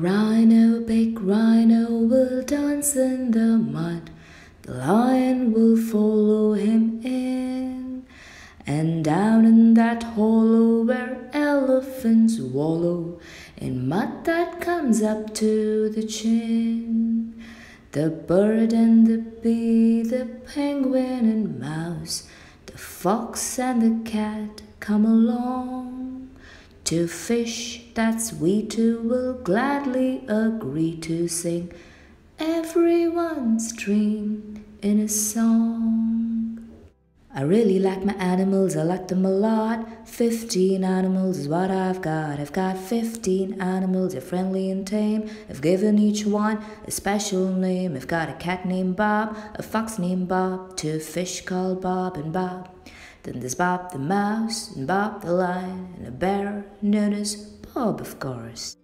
rhino, big rhino, will dance in the mud. The lion will follow him in. And down in that hollow where elephants wallow in mud that comes up to the chin. The bird and the bee, the penguin and mouse, the fox and the cat come along. To fish, that's we two will gladly agree to sing everyone's dream in a song. I really like my animals, I like them a lot. Fifteen animals is what I've got. I've got fifteen animals, they're friendly and tame. I've given each one a special name. I've got a cat named Bob, a fox named Bob, two fish called Bob and Bob. Then there's Bob the mouse, and Bob the lion, and a bear known as Bob, of course.